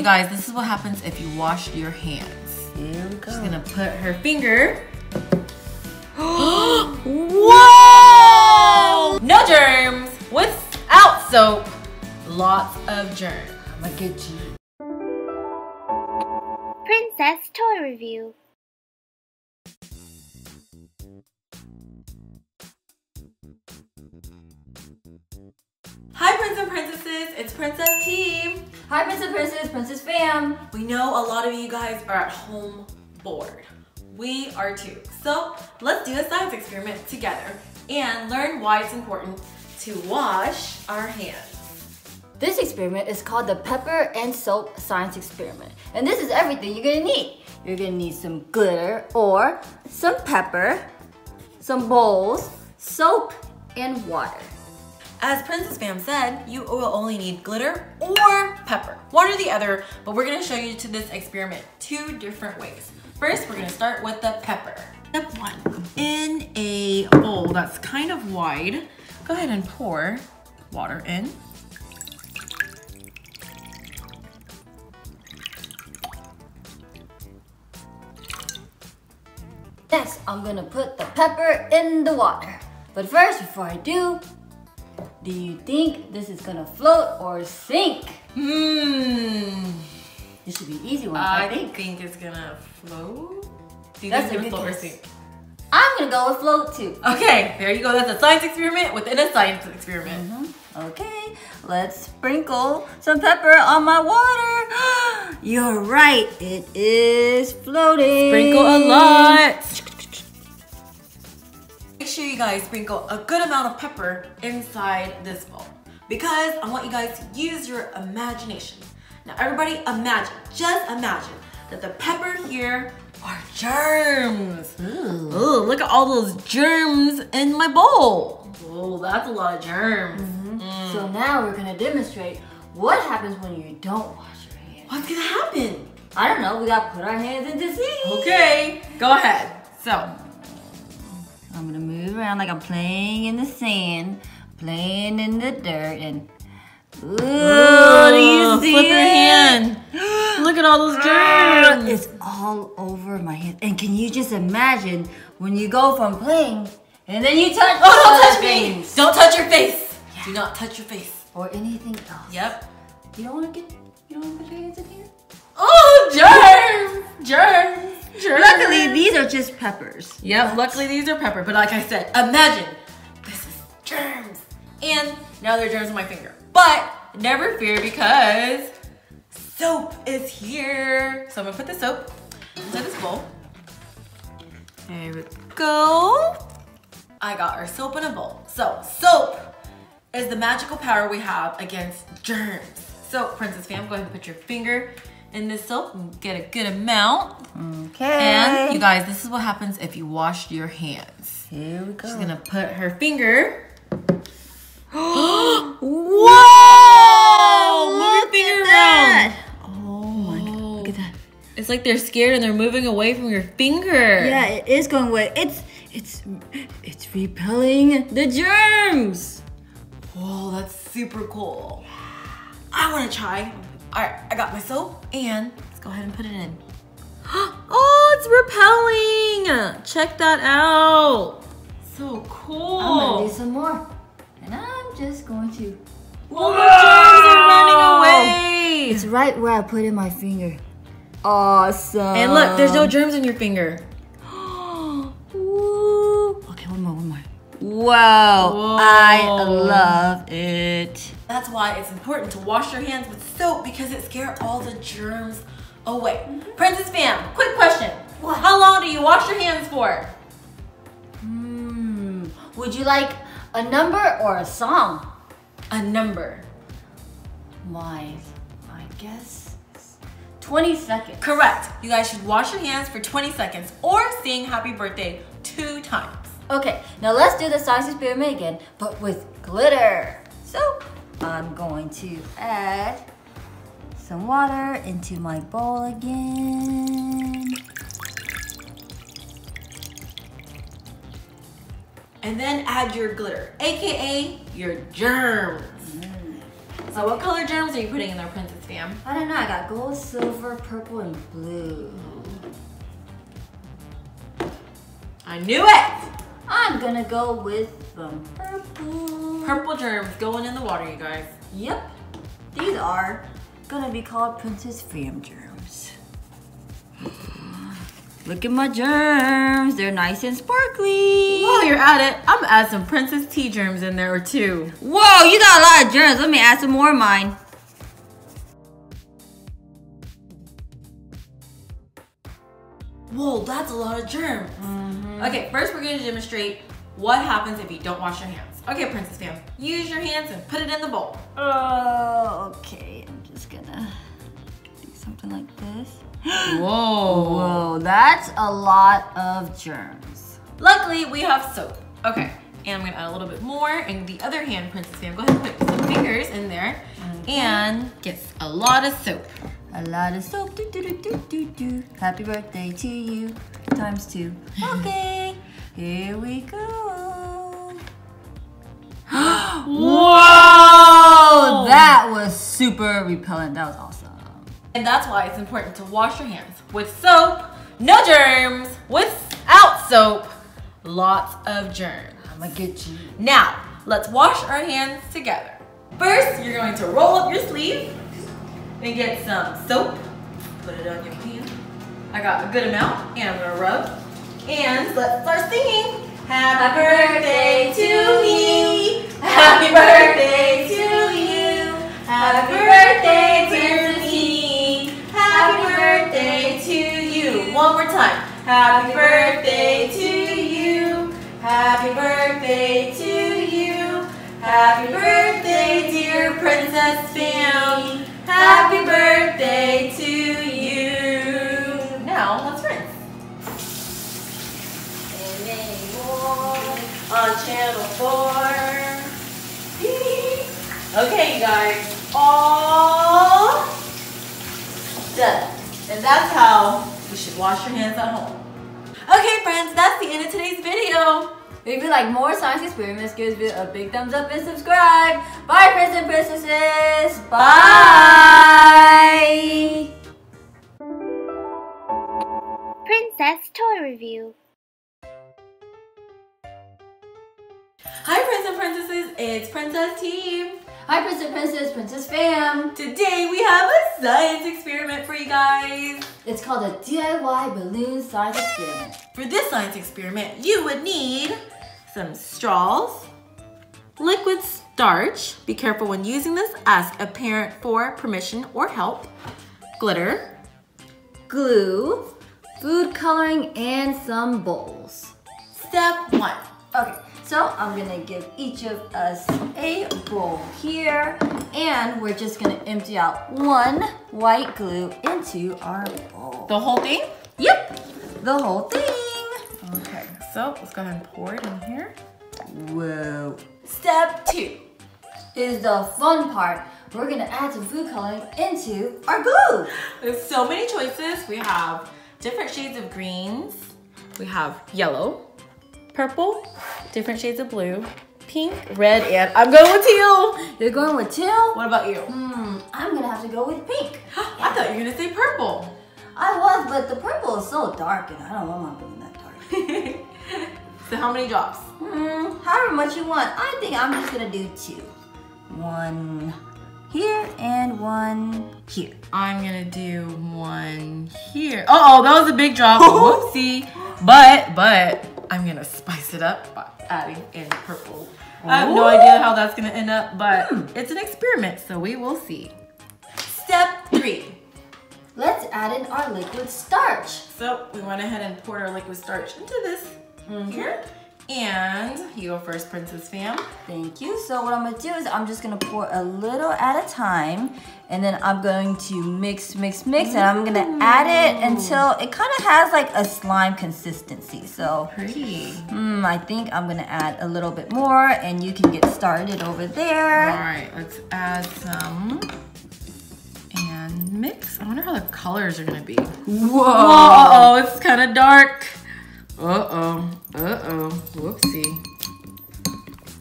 You guys, this is what happens if you wash your hands. Here we go. She's gonna put her finger. Whoa! No germs without soap. Lots of germs. I'm gonna get you. Princess Toy Review. Hi, Prince and Princesses. It's Princess Team. Hi, Princess Princess, Princess Pham. We know a lot of you guys are at home bored. We are too. So let's do a science experiment together and learn why it's important to wash our hands. This experiment is called the pepper and soap science experiment. And this is everything you're gonna need. You're gonna need some glitter or some pepper, some bowls, soap, and water. As Princess Pham said, you will only need glitter or pepper, one or the other, but we're gonna show you to this experiment two different ways. First, we're gonna start with the pepper. Step one, in a bowl that's kind of wide, go ahead and pour water in. Next, I'm gonna put the pepper in the water. But first, before I do, do you think this is gonna float or sink? Hmm. This should be an easy one, I, I think. think it's gonna float. Do you That's think it's gonna float or guess. sink? I'm gonna go with float too. Okay, there you go. That's a science experiment within a science experiment. Mhm. Okay, let's sprinkle some pepper on my water. You're right, it is floating. Sprinkle a lot. Make sure you guys sprinkle a good amount of pepper inside this bowl because I want you guys to use your imagination. Now everybody imagine, just imagine that the pepper here are germs. Ooh. Oh, look at all those germs in my bowl. Oh, that's a lot of germs. Mm-hmm. Mm. So now we're gonna demonstrate what happens when you don't wash your hands. What's gonna happen? I don't know, we gotta put our hands into sea. Okay, go ahead. So, I'm gonna move around like I'm playing in the sand, playing in the dirt, and ooh, do you see flip your it? hand. Look at all those germs. It's all over my hand. And can you just imagine when you go from playing and then you touch Oh, don't touch me! Don't touch your face! Do not touch your face. or anything else? Yep. You don't want to get, you don't want to put your hands in here. Oh, germs! Germs! Germs! Luckily, these are just peppers. Yep, luckily these are pepper, but like I said, imagine this is germs. And now there are germs on my finger. But never fear because soap is here. So I'm gonna put the soap into this bowl. There we go. I got our soap in a bowl. So soap is the magical power we have against germs. So Princess Pham, go ahead and put your finger in this soap and get a good amount. Okay. And you guys, this is what happens if you wash your hands. here we go. She's gonna put her finger. Whoa! Move your finger around. Oh my god! Look at that. Oh. It's like they're scared and they're moving away from your finger. Yeah, it is going away. It's it's it's repelling the germs. Whoa, that's super cool. I wanna try. All right, I got my soap and let's go ahead and put it in. Oh, it's repelling. Check that out. So cool. I'm gonna do some more, and I'm just going to. The germs are running away. It's right where I put in my finger. Awesome. And look, there's no germs in your finger. Ooh. Okay, one more, one more. Wow, Whoa. I love it. That's why it's important to wash your hands with soap because it scares all the germs away. Princess Pham, quick question. What? How long do you wash your hands for? Hmm. Would you like a number or a song? A number. My, I guess, 20 seconds. Correct. You guys should wash your hands for 20 seconds or sing happy birthday two times. Okay, now let's do the science experiment again, but with glitter. So, I'm going to add some water into my bowl again. And then add your glitter, AKA your germs. Mm. So what color germs are you putting in there, Princess? Pham? I don't know. I got gold, silver, purple, and blue. I knew it! I'm gonna go with some purple. Purple germs going in the water, you guys. Yep. These are gonna be called Princess Pham germs. Look at my germs. They're nice and sparkly. While you're at it, I'm gonna add some Princess T germs in there or two. Whoa, you got a lot of germs. Let me add some more of mine. Whoa, that's a lot of germs. Mm-hmm. Okay, first we're gonna demonstrate what happens if you don't wash your hands. Okay, Princess Pham, use your hands and put it in the bowl. Oh, okay. I'm just gonna do something like this. Whoa. Whoa, that's a lot of germs. Luckily, we have soap. Okay, and I'm gonna add a little bit more. And the other hand, Princess Pham, go ahead and put some fingers in there and get a lot of soap. A lot of soap. Do, do, do, do, do, do. Happy birthday to you. Times two. Okay, Whoa! That was super repellent. That was awesome. And that's why it's important to wash your hands with soap, no germs, without soap, lots of germs. I'm gonna get you. Now, let's wash our hands together. First, you're going to roll up your sleeve and get some soap. Put it on your hand. I got a good amount, and I'm gonna rub. And let's start singing. Happy birthday to me. Happy birthday to you. Happy birthday, dear me. Happy birthday to you. One more time. Happy birthday to you. Happy birthday to you. Happy birthday, dear Princess Pham. Happy birthday to you. Now let's rinse. On channel four. Okay, you guys, all done. And that's how you should wash your hands at home. Okay, friends, that's the end of today's video. If you like more science experiments, give this video a big thumbs up and subscribe. Bye, friends and princesses. Bye. Princess Toy Review. Hi, Prince and Princesses, it's Princess Team. Hi, Prince and Princess, Princess Pham. Today we have a science experiment for you guys. It's called a DIY balloon science experiment. For this science experiment, you would need some straws, liquid starch, be careful when using this, ask a parent for permission or help, glitter, Glue, food coloring, and some bowls. step one. Okay, so I'm gonna give each of us a bowl here, and we're just gonna empty out one white glue into our bowl. The whole thing? Yep, the whole thing. Okay, so let's go ahead and pour it in here. Whoa. Step two. Is the fun part. We're gonna add some food coloring into our glue. There's so many choices. We have different shades of greens. We have yellow, purple, different shades of blue, pink, red, and I'm going with teal. You're going with teal? What about you? Hmm, I'm gonna have to go with pink. I thought you were gonna say purple. I was, but the purple is so dark and I don't want my balloon that dark. so how many drops? Hmm, however much you want. I think I'm just gonna do two. One here and one here. I'm gonna do one here. Uh oh, that was a big drop. Whoopsie. But, but, I'm gonna spice it up by adding in purple. I have no idea how that's gonna end up, but hmm. it's an experiment, so we will see. Step three. Let's add in our liquid starch. So we went ahead and poured our liquid starch into this mm-hmm. here. And you go first, Princess Pham. Thank you. So what I'm gonna do is I'm just gonna pour a little at a time and then I'm going to mix, mix, mix and I'm gonna add it until it kind of has like a slime consistency. So Pretty. mm, I think I'm gonna add a little bit more and you can get started over there. All right, let's add some and mix. I wonder how the colors are gonna be. Whoa. Uh oh, it's kind of dark. Uh oh, uh oh, whoopsie.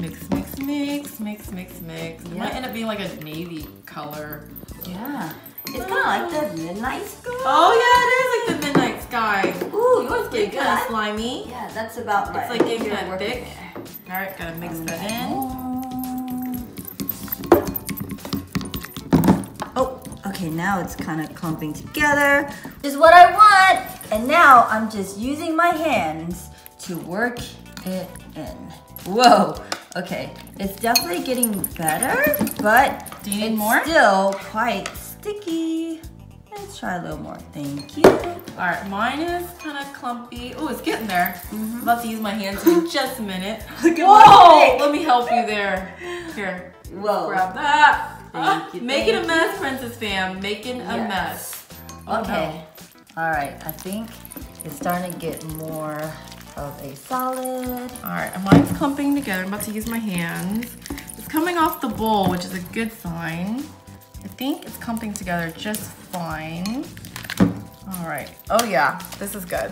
Mix, mix, mix, mix, mix, mix. It might end up being like a navy color. Yeah. It's kind of like the midnight sky. Oh yeah, it is like the midnight sky. Ooh, yours pretty Getting good. kind of slimy. Yeah, that's about right. It's like getting of thick. All right, gotta mix that in. Okay, now it's kind of clumping together. Is what I want. And now I'm just using my hands to work it in. Whoa. Okay, it's definitely getting better, but Do you need it's more? still quite sticky. Let's try a little more. Thank you. All right, mine is kind of clumpy. Oh, it's getting there. Mm-hmm. I'm about to use my hands in just a minute. Whoa! Let me help you there. Here, Whoa. grab that. Thank you, Making a mess, Princess Pham. Making a Yes. mess. Oh, Okay. All right. I think it's starting to get more of a solid. All right, and mine's clumping together. I'm about to use my hands. It's coming off the bowl, which is a good sign. I think it's clumping together just fine. All right. Oh yeah, this is good.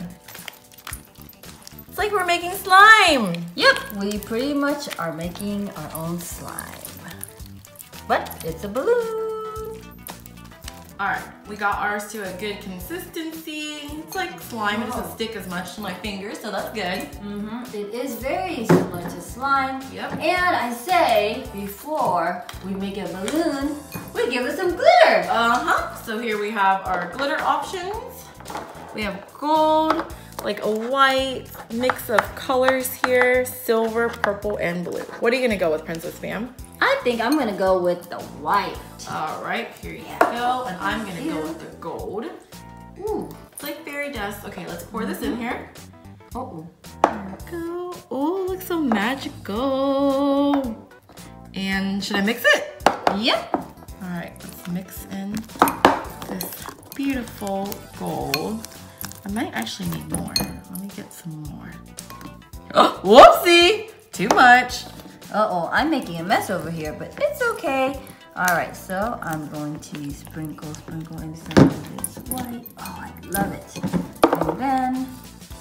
It's like we're making slime. Yep, we pretty much are making our own slime. But it's a balloon. All right, we got ours to a good consistency. It's like slime. It doesn't stick as much to my fingers, so that's good. Mm-hmm. It is very similar to slime. Yep. And I say before we make a balloon, we give it some glitter. Uh-huh. So here we have our glitter options. We have gold, like a white mix of colors here, silver, purple, and blue. What are you gonna go with, Princess Pham? I think I'm gonna go with the white. All right, here you go. And I'm gonna go with the gold. Ooh. It's like fairy dust. Okay, let's pour this in mm-hmm. here. Uh-oh. There we go. Oh, looks so magical. And should I mix it? Yep. All right, let's mix in this beautiful gold. I might actually need more. Let me get some more. Oh, whoopsie! Too much. Uh-oh, I'm making a mess over here, but it's okay. All right, so I'm going to sprinkle, sprinkle inside of this white. Oh, I love it. And then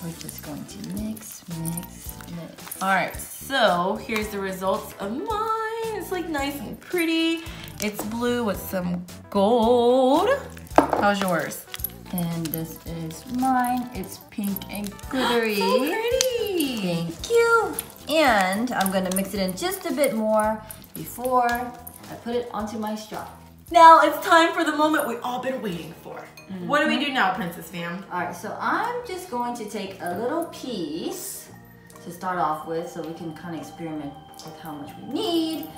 we're just going to mix, mix, mix. All right, so here's the results of mine. It's like nice and pretty. It's blue with some gold. How's yours? And this is mine. It's pink and glittery. So pretty. Thank you. And I'm gonna mix it in just a bit more before I put it onto my straw. Now it's time for the moment we've all been waiting for. Mm-hmm. What do we do now, Princess Pham? All right, so I'm just going to take a little piece to start off with so we can kind of experiment with how much we need.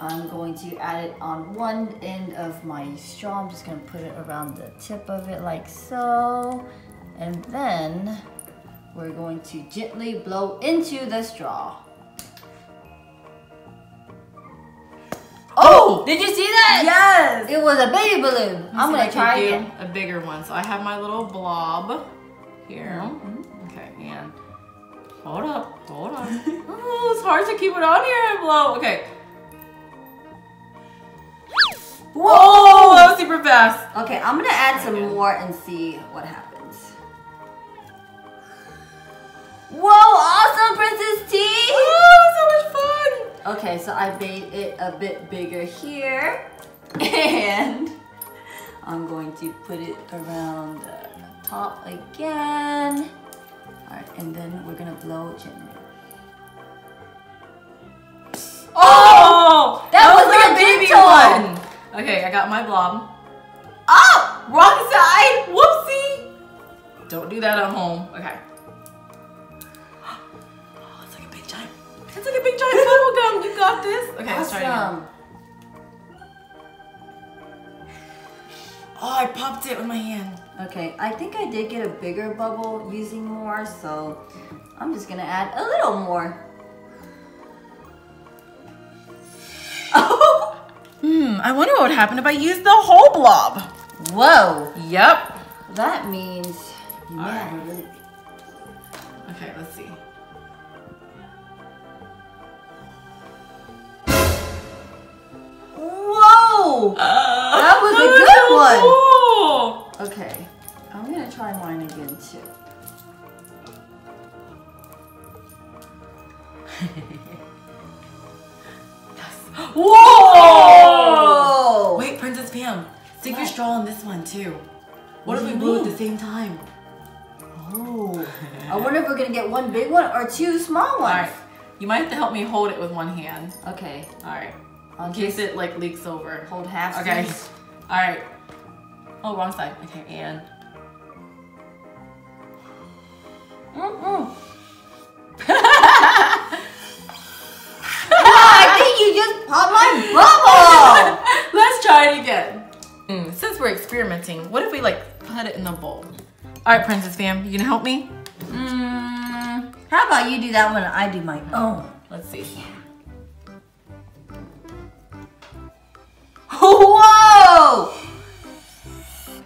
I'm going to add it on one end of my straw. I'm just gonna put it around the tip of it like so. And then we're going to gently blow into the straw. Oh! Did you see that? Yes! It was a baby balloon. I'm See if I gonna try do again. A bigger one. So I have my little blob here. Mhm. Okay, and hold up, hold on. oh, it's hard to keep it on here and blow. Okay. Whoa, that was super fast. Okay, I'm gonna add some more and see what happens. Whoa, awesome, Princess T! Oh, so much fun. Okay, so I made it a bit bigger here. And I'm going to put it around the top again. Alright, and then we're gonna blow gently. Oh, oh! That was like not a baby one. Okay, I got my blob. Oh, wrong side. Whoopsie. Don't do that at home. Okay. It's like a big giant bubble gum. You got this. Okay, let's try it again. Oh, I popped it with my hand. Okay, I think I did get a bigger bubble using more, so I'm just gonna add a little more. Oh! Hmm, I wonder what would happen if I used the whole blob. Whoa! Yep. That means you may Alright. have a really Okay, let's see. Whoa! that was a oh, good one. Okay, I'm gonna try mine again too. Whoa! Oh! Wait, Princess Pham. Stick your straw in this one too. What, What if we blew at the same time? Oh. I wonder if we're gonna get one big one or two small ones. Alright. You might have to help me hold it with one hand. Okay. Alright. I'll In case it like leaks over. hold half. Okay. Alright. Oh, wrong side. Okay, and Mm-mm. I think you just popped my bubble. let's try it again. Mm, since we're experimenting, what if we like put it in the bowl? Alright, Princess Pham, you gonna help me? Mm, how about you do that one and I do my own? Let's see. Whoa!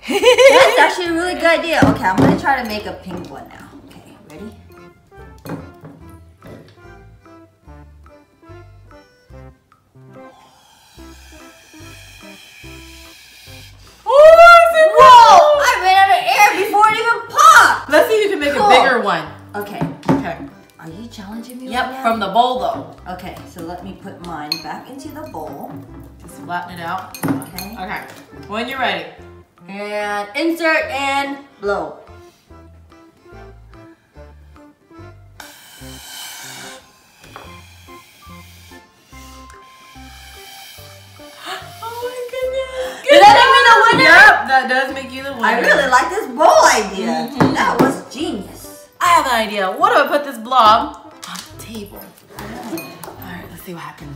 That's actually a really good idea. Okay, I'm gonna try to make a pink one now. Okay, ready? Oh, Whoa! I ran out of air before it even popped! Let's see if you can make Cool. a bigger one. Okay, Okay. are you challenging me right Yep, now? from the bowl though. Okay, so let me put mine back into the bowl. Flatten it out. Okay. Okay. When you're ready. And insert and blow. Oh my goodness. That make the winner? Yep, that does make you the winner. I really like this bowl idea. Mhm. That was genius. I have an idea. What do I put this blob on the table? Alright, let's see what happens.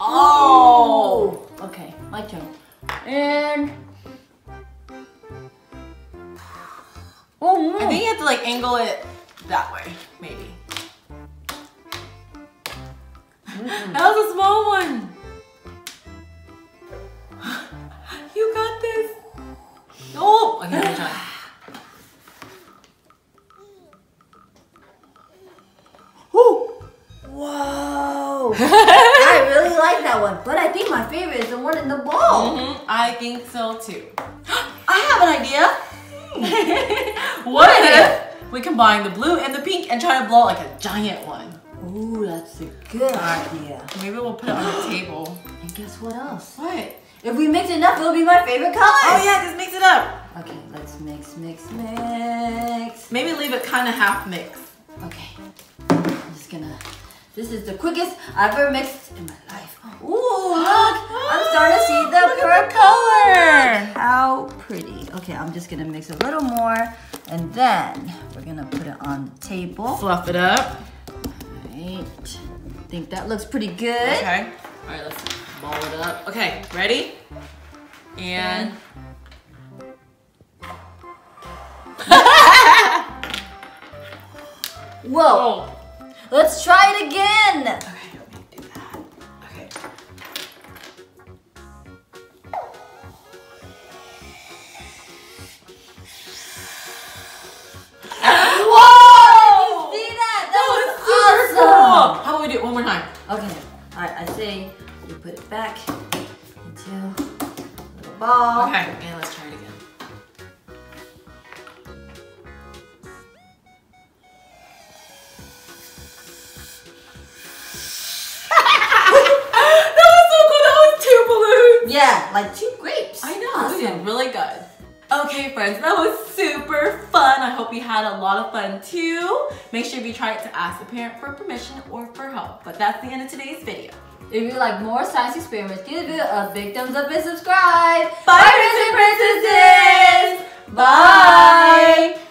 Oh! Okay, my turn. And oh no! I think you have to like angle it that way, maybe. That was a small one. I think so too. I have an idea. Hmm. what if we combine the blue and the pink and try to blow like a giant one? Ooh, that's a good idea. Maybe we'll put it on the table. And guess what else? What? If we mix enough, it'll be my favorite color. Oh yeah, just mix it up. Okay, let's mix, mix, mix. Maybe leave it kind of half mixed. Okay, I'm just gonna. This is the quickest I've ever mixed in my life. Ooh, look! I'm starting to see the Look at the purple. color. How pretty. Okay, I'm just gonna mix a little more, and then we're gonna put it on the table. Fluff it up. Right. Think that looks pretty good. Okay. All right, let's ball it up. Okay, ready? And. Whoa! Oh. Let's try it again. Back into a little ball. Okay, hope you had a lot of fun too. Make sure you try to ask a parent for permission or for help. But that's the end of today's video. If you like more science experiments, give it a big thumbs up and subscribe. Bye, Bye and Princesses! Bye! Bye.